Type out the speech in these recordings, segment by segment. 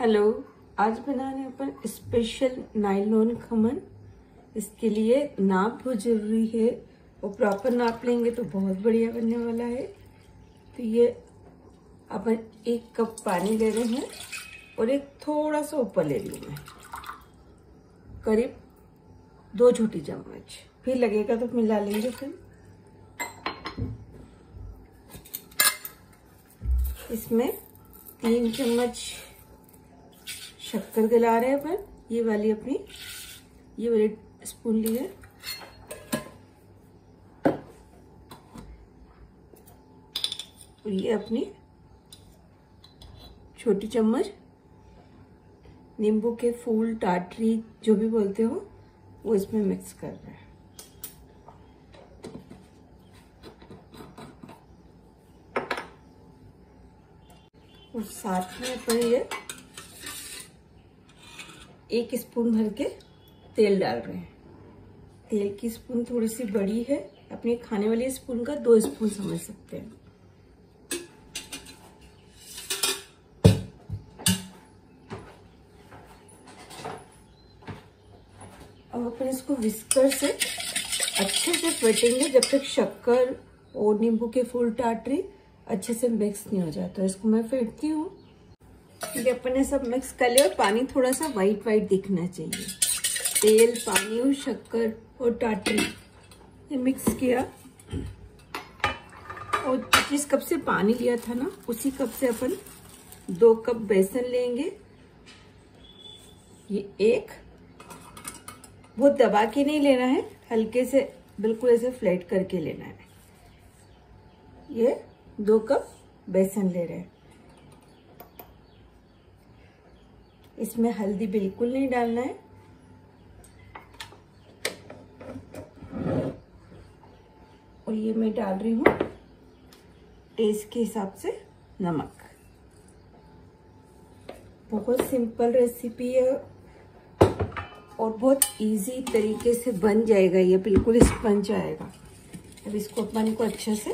Hello, आज बना रहे अपन स्पेशल नाइलॉन खमन। इसके लिए नाप बहुत ज़रूरी है। और प्रॉपर नाप लेंगे तो बहुत बढ़िया बनने वाला है। तो ये अपन एक कप पानी ले रहे हैं और एक थोड़ा सा ऊपर ले रही मैं। करीब दो छोटी चम्मच। फिर लगेगा तो मिला लेंगे फिर। इसमें तीन चम्मच शक्कर गला रहे हैं अपन। ये वाली अपनी, ये वाली स्पून ली है। और ये अपनी छोटी चम्मच, नींबू के फूल, टाटरी, जो भी बोलते हो, वो इसमें मिक्स कर रहे हैं। और साथ में अपन ये एक स्पून भर के तेल डाल रहे हैं। तेल की स्पून थोड़ी सी बड़ी है। अपने खाने वाले स्पून का दो स्पून समझ सकते हैं। अब अपन इसको विस्कर से अच्छे से फेटेंगे। जब तक शक्कर और नींबू के फूल टाटरी अच्छे से मिक्स नहीं हो जाता। इसको मैं फेंटती हूँ। ये अपन ने सब मिक्स कर लिया और पानी थोड़ा सा वाइट वाइट दिखना चाहिए। तेल, पानी और शक्कर और टाटरी ये मिक्स किया। और जिस कप से पानी लिया था ना, उसी कप से अपन दो कप बेसन लेंगे। ये एक। बहुत दबा के नहीं लेना है, हल्के से बिल्कुल ऐसे फ्लैट करके लेना है। ये दो कप बेसन ले रहे हैं। इसमें हल्दी बिल्कुल नहीं डालना है। और ये मैं डाल रही हूँ टेस्ट के हिसाब से नमक। बहुत सिंपल रेसिपी है और बहुत इजी तरीके से बन जाएगा, ये बिल्कुल स्पंज आएगा। अब इसको अपन को अच्छे से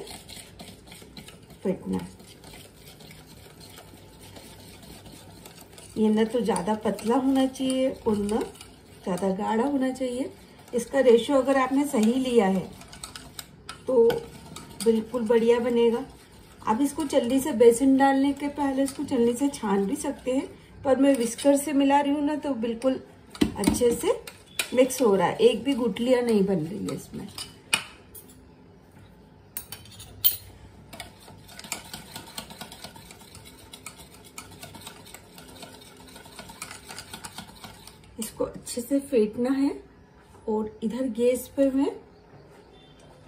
फेंटना है। ये न तो ज़्यादा पतला होना चाहिए और न ज़्यादा गाढ़ा होना चाहिए। इसका रेशो अगर आपने सही लिया है तो बिल्कुल बढ़िया बनेगा। आप इसको चल्ली से बेसन डालने के पहले इसको चल्ली से छान भी सकते हैं, पर मैं विस्कर से मिला रही हूँ ना तो बिल्कुल अच्छे से मिक्स हो रहा है। एक भी गुटलियाँ नहीं बन रही है इसमें। इसको अच्छे से फेंटना है और इधर गैस पर मैं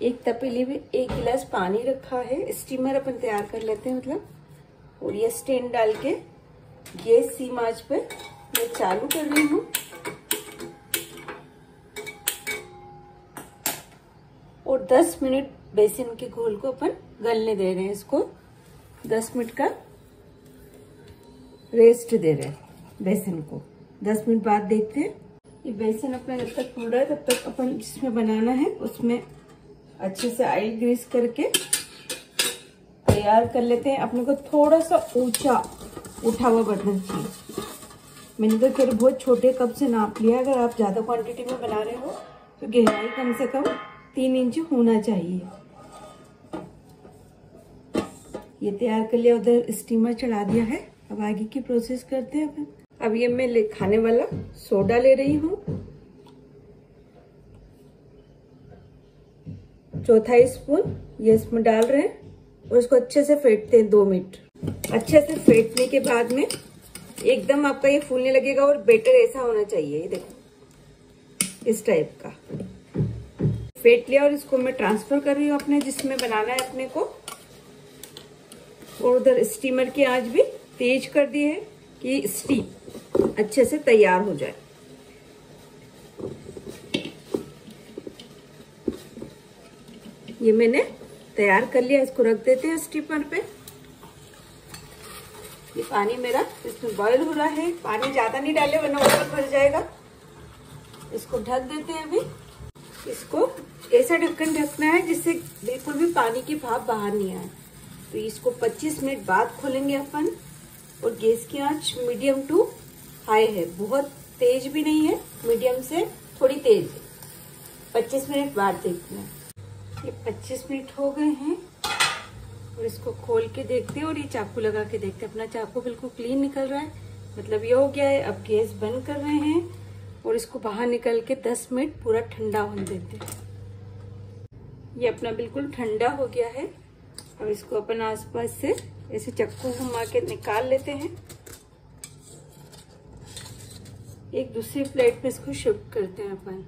एक तपेली में एक गिलास पानी रखा है। स्टीमर अपन तैयार कर लेते हैं मतलब। और ये स्टैंड डाल के गैस सीम आँच पे मैं चालू कर रही हूँ। और 10 मिनट बेसन के घोल को अपन गलने दे रहे हैं इसको। 10 मिनट का रेस्ट दे रहे हैं बेसन को। दस मिनट बाद देखते हैं। ये बेसन अपना जब तक फूल रहा है, तब तक अपन जिसमें बनाना है, उसमें अच्छे से ऑयल ग्रीस करके तैयार कर लेते हैं। अपने को थोड़ा सा ऊँचा उठा हुआ बर्तन चाहिए। मैंने तो फिर बहुत छोटे कप से नाप लिया। अगर आप ज़्यादा क्वांटिटी में बना रहे हो तो गहराई कम से कम तीन इंच होना चाहिए। ये तैयार कर लिया, उधर स्टीमर चढ़ा दिया है। अब आगे की प्रोसेस करते हैं अपन। अब ये मैं ले, खाने वाला सोडा ले रही हूँ। चौथा स्पून ये इसमें डाल रहे हैं और इसको अच्छे से फेंटते हैं दो मिनट। अच्छे से फेंटने के बाद में एकदम आपका ये फूलने लगेगा और बेटर ऐसा होना चाहिए, ये देखो। इस टाइप का। फेंट लिया और इसको मैं ट्रांसफ़र कर रही हूँ अपने, जिसमें बनाना है अपने को। और उधर स्टीमर की आँच भी तेज कर दी है। कि स्टीम अच्छे से तैयार हो जाए। ये मैंने तैयार कर लिया, इसको रख देते हैं स्टीमर पे। ये पानी मेरा इसमें बॉईल हो रहा है। पानी ज़्यादा नहीं डाले, वरना ऊपर भर जाएगा। इसको ढक देते हैं अभी। इसको ऐसा ढक्कन ढकना है जिससे बिल्कुल भी पानी की भाप बाहर नहीं आए। तो इसको 25 मिनट बाद खोलेंगे अपन। और गैस की आँच मीडियम टू हाई है। बहुत तेज भी नहीं है, मीडियम से थोड़ी तेज है। 25 मिनट बाद देखते हैं। ये 25 मिनट हो गए हैं और इसको खोल के देखते हैं और ये चाकू लगा के देखते हैं। अपना चाकू बिल्कुल क्लीन निकल रहा है। मतलब ये हो गया है, अब गैस बंद कर रहे हैं और इसको बाहर निकल के 10 मिनट पूरा ठंडा होने देते हैं। ये अपना बिल्कुल ठंडा हो गया है। अब इसको अपन आसपास से ऐसे चक्कू घुमा के निकाल लेते हैं। एक दूसरी प्लेट में इसको शिफ्ट करते हैं अपन।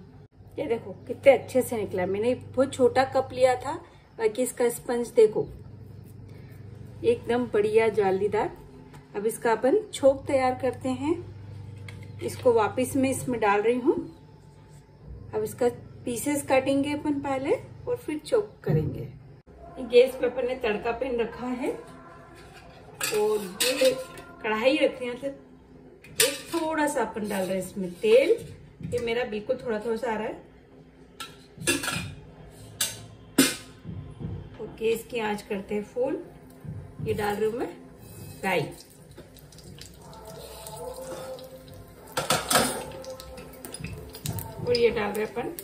ये देखो, कितने अच्छे से निकला। मैंने बहुत छोटा कप लिया था, बाकी इसका स्पंज देखो। एकदम बढ़िया, जालीदार। अब इसका अपन छोक तैयार करते हैं। इसको वापस में इसमें डाल रही हूँ। अब इसका पीसेस काटेंगे अपन पहले और फिर चोक करेंगे। गैस पे अपन ने तड़का पेन रखा है। और ये कढ़ाई रखी हैं मतलब एक थोड़ा सा अपन डाल रहे हैं इसमें तेल। ये मेरा बिल्कुल थोड़ा थोड़ा सा आ रहा है। और गैस की आँच करते हैं फूल। ये डाल रही हूँ मैं राई। और ये डाल रहे अपन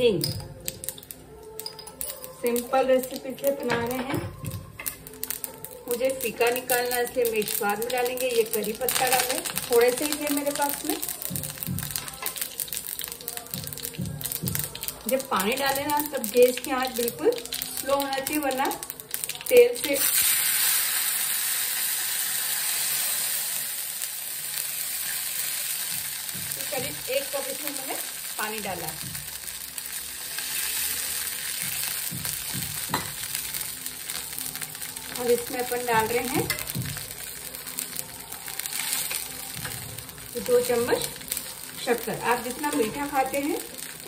हिंग। सिंपल रेसिपी से बना रहे हैं। मुझे फीका निकालना है, इसलिए मिर्च बाद में डालेंगे, ये करी पत्ता डाले, थोड़े से ही थे मेरे पास में। जब पानी डाले ना, तब गैस की आँच बिल्कुल स्लो होना चाहिए, वरना तेल से करीब एक कप इसमें मैंने पानी डाला है। और इसमें अपन डाल रहे हैं दो चम्मच शक्कर। आप जितना मीठा खाते हैं,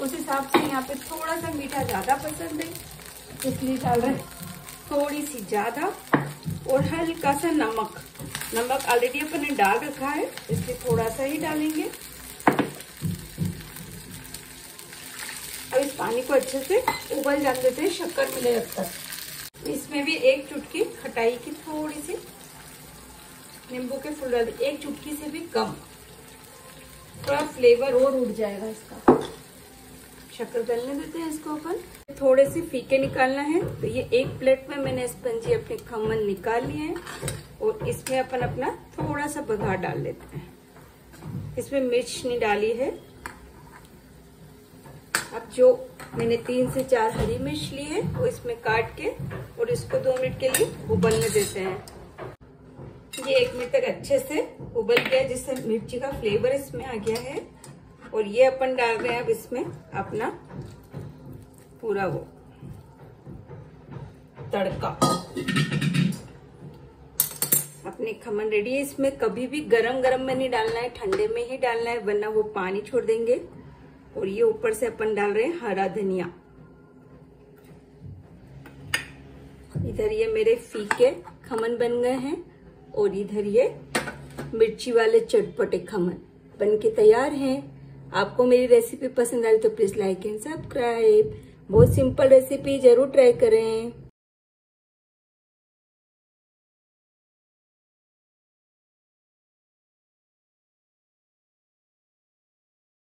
उस हिसाब से यहाँ पे थोड़ा सा मीठा ज़्यादा पसंद है। इसलिए डाल रहे थोड़ी सी ज़्यादा और हल्का सा नमक। नमक ऑलरेडी अपन ने डाल रखा है, इसलिए थोड़ा सा ही डालेंगे। अब इस पानी को अच्छे से उबल देते हैं शक्कर मिले तक। इसमें भी एक चुटकी, खटाई की थोड़ी सी नींबू के फूल डाल, एक चुटकी से भी कम। थोड़ा फ्लेवर और उड़ जाएगा इसका। शक्कर गलने देते हैं इसको अपन। थोड़े से फीके निकालना है। तो ये एक प्लेट में मैंने स्पंजी अपने खमन निकाल लिए हैं और इसमें अपन अपना थोड़ा सा बघार डाल लेते हैं। इसमें मिर्च नहीं डाली है। अब जो मैंने तीन से चार हरी मिर्च ली है, वो इसमें काट के और इसको दो मिनट के लिए उबलने देते हैं। ये एक मिनट तक अच्छे से उबल गया, जिससे मिर्ची का फ्लेवर इसमें आ गया है। और ये अपन डाल रहे हैं अब इसमें अपना पूरा वो तड़का। अपने खमन रेडी है इसमें। कभी भी गरम गरम में नहीं डालना है, ठंडे में ही डालना है, वरना वो पानी छोड़ देंगे। और ये ऊपर से अपन डाल रहे हैं हरा धनिया। इधर ये मेरे फीके खमन बन गए हैं और इधर ये मिर्ची वाले चटपटे खमन बन के तैयार हैं। आपको मेरी रेसिपी पसंद आई तो प्लीज़ लाइक एंड सब्सक्राइब बहुत सिंपल रेसिपी ज़रूर ट्राई करें।